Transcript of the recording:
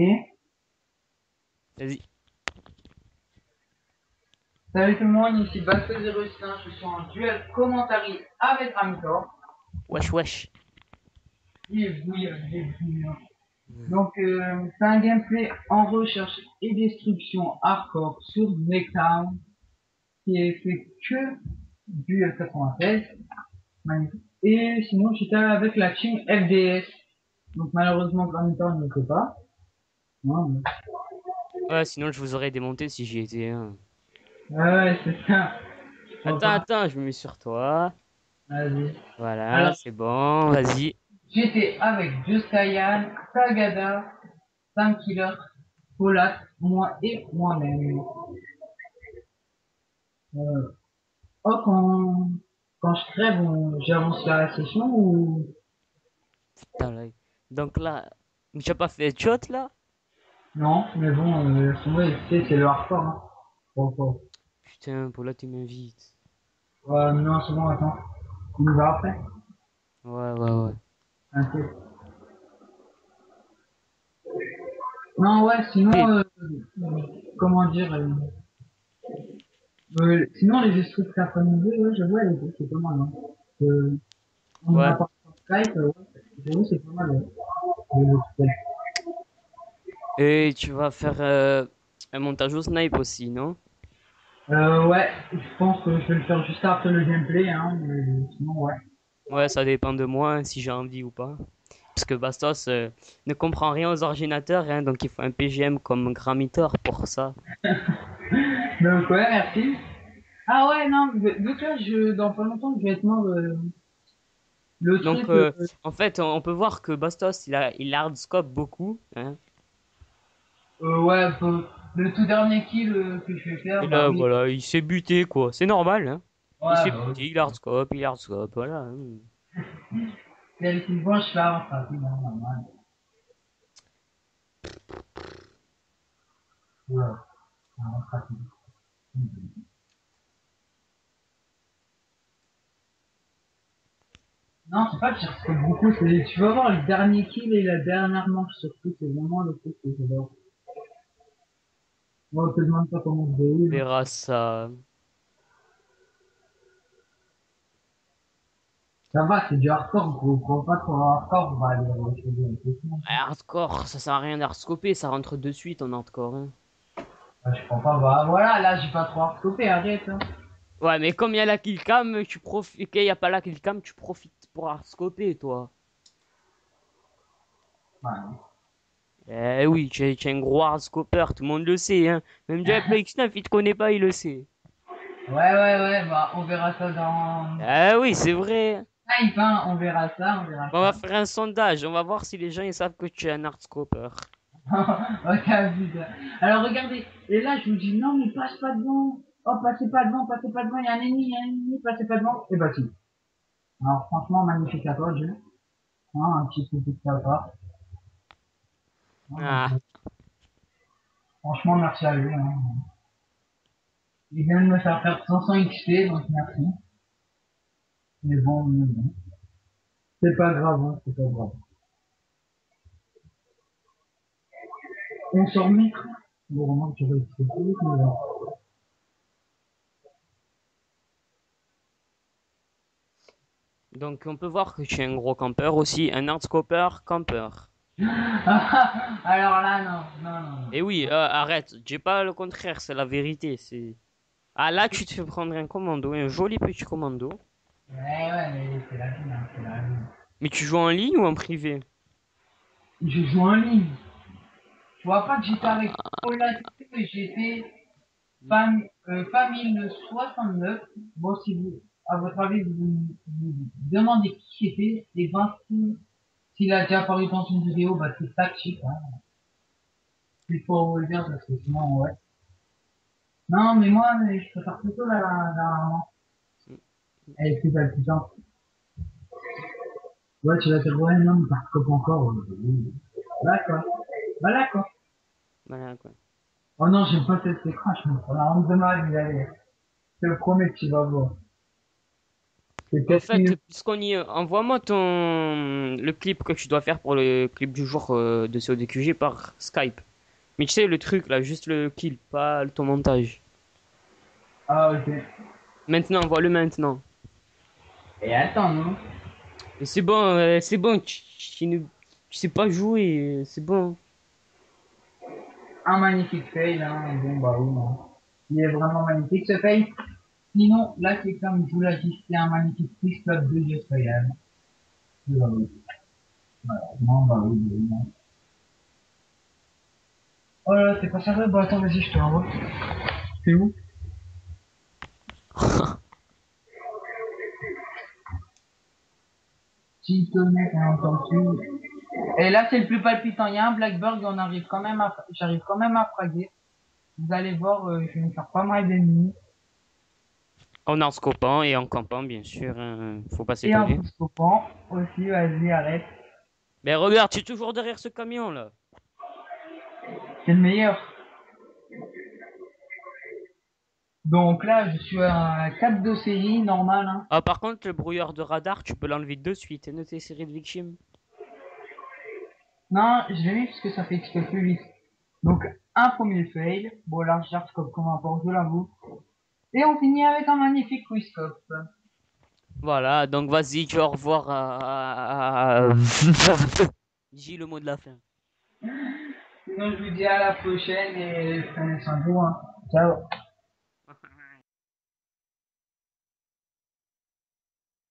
Et Vas-y. Salut tout le monde, ici Basto05, je suis en duel commentary avec Ramitor. Wesh wesh. Il est bouillant. Donc euh, c'est un gameplay en recherche et destruction hardcore sur Necktown qui est fait que du F96. Magnifique. Et sinon j'étais avec la team FDS. Donc malheureusement Ramitor ne peut pas. Non, mais- Ouais, sinon je vous aurais démonté si j'y étais. hein. Ouais, c'est ça. Attends, attends, je me mets sur toi. Vas-y. Voilà, Alors- c'est bon, vas-y. J'étais avec Juskayan, Tagada, Sam Killer, Polat, moi et moi-même. Euh, oh, quand, quand je crève, on- j'avance la session ou... Putain, là. Donc là, tu as pas fait shot là? Non, mais bon, euh, c'est le hardcore. Hein. Bon, bon. Putain, pour là tu m'invites. Ouais, non, c'est bon, attends. On y va après? Ouais, ouais, ouais. Ok. Non, ouais, sinon, euh, euh, comment dire, euh, euh, sinon les esprits synchronisés, ouais, j'avoue, c'est pas mal, hein. Euh, on Ouais. en a parlé sur Skype, euh, ouais, j'avoue, c'est pas mal, ouais. Et tu vas faire euh, un montage au snipe aussi, non? Euh, ouais, je pense que je vais le faire juste après le gameplay, hein, mais sinon, ouais. Ouais, ça dépend de moi, hein, si j'ai envie ou pas. Parce que Bastos euh, ne comprend rien aux ordinateurs, hein, donc il faut un PGM comme Gramitor pour ça. Donc, ouais, merci. Ah ouais, non, donc là, je, dans pas longtemps, je vais être mort, le Donc, truc, En fait, on peut voir que Bastos, il a, il hardscope beaucoup. Hein. Euh, ouais, le tout dernier kill euh, que je vais faire, Et là, voilà, il s'est buté, quoi. C'est normal, hein. Ouais, il s'est bah, buté, il hardscope, il hardscope, voilà. hein. Qui voit, je fais avance rapide, hein, normal. Ouais. Non, c'est pas que je rescope beaucoup, c'est, tu vas voir le dernier kill et la dernière manche surtout, c'est vraiment le truc que j'adore. On te demande pas comment je On vais verra ça. Ça va, c'est du hardcore, gros, gros, pas trop hardcore, on va aller, on une question. Ah, Hardcore, ça sert à rien d'hardscoper, ça rentre de suite en hardcore. hein. Ah, je comprends pas, bah voilà, là, j'ai pas trop hardcopé, arrête, hein. Ouais, mais comme il y a la killcam, tu profites. qu'il y a pas la killcam, tu profites pour toi. Ouais. Eh oui, tu es, un gros hardscoper, tout le monde le sait, hein. Même Jack X9, il te connaît pas, il le sait. Ouais, ouais, ouais, bah, on verra ça dans Ah oui, c'est vrai. Skype, hein, on verra ça, on verra On va ça. faire un sondage, on va voir si les gens ils savent que tu es un vu ça. Alors, regardez, et là, je vous dis, non, mais passe pas devant. Oh, passez pas devant, passez pas devant, il y a un ennemi, il y a un ennemi, passez pas devant. Et bah, si. Alors, franchement, magnifique à toi, Dieu. Hein, un petit coup de ta part. Ah. Franchement, merci à lui. Hein. Il vient de me faire perdre 500 XP, donc merci. Mais bon, mais bon. C'est pas grave, hein, c'est pas grave. On s'en. Bon, vraiment, tu vas être mais bon. Donc on peut voir que tu es un gros campeur aussi, un hardscoper campeur. Alors là, non, non, non. non. Et oui, euh, arrête, dis pas le contraire, c'est la vérité. C'est ah là tu te fais prendre un commando, un joli petit commando. Ouais, ouais, mais c'est la vie, hein, c'est la vie. Mais tu joues en ligne ou en privé? Je joue en ligne. Tu vois pas que j'étais avec Paula et j'étais fam, euh, famille 69. Bon, si vous, à votre avis, vous vous demandez qui c'était, c'est Vinci. S'il a déjà apparu dans une vidéo, bah c'est tactique. Hein. Il faut vous le dire parce que sinon, ouais. Non, mais moi, je préfère plutôt la, la. Elle est plus palpitante. Ouais, tu vas dire, ouais, non, mais par contre encore. euh, oui. D'accord. Bah d'accord. Voilà quoi. Oh non, j'aime pas cette écran, je me prends la honte de mal, mais allez. Je te le promets que tu vas voir. En fait, puisqu'on y est, envoie-moi ton le clip que tu dois faire pour le clip du jour euh, de CODQG par Skype. Mais tu sais, le truc là, juste le clip, pas ton montage. Ah, ok. Maintenant, envoie-le maintenant. Et attends, non? C'est bon, euh, c'est bon, tu, tu ne tu sais pas jouer, c'est bon. Un magnifique fail, hein. Bon, bah oui, non. Il est vraiment magnifique ce fail? Sinon, là, c'est comme je vous l'ai dit, c'est un magnifique Quiz Club de Just Royal. Bah oui. Non, bah oui, oui, non. Oh là là, c'est pas sérieux Bah attends, vas-y, je te l'envoie. C'est où? Si te on entend plus. Et là, c'est le plus palpitant. Il y a un Blackbird, on arrive quand même à, j'arrive quand même à fraguer. Vous allez voir, euh, je vais me faire pas mal d'ennemis. En en scopant et en campant, bien sûr, hein, faut pas Et en s'étonner. scopant aussi, vas-y, arrête. Mais regarde, tu es toujours derrière ce camion là. C'est le meilleur. Donc là, je suis à un 4 de série, normal. Hein. Ah, par contre, le brouilleur de radar, tu peux l'enlever de suite et noter série de victimes. Non, je l'ai mis parce que ça fait XP plus vite. Donc, un premier fail. Bon, là, je scope comme un porc, je l'avoue. Et on finit avec un magnifique quiz-scope. Voilà, donc vas-y, tu vas au revoir à... à- Dis le mot de la fin. Sinon, je vous dis à la prochaine et prenez soin de vous. Hein. Ciao.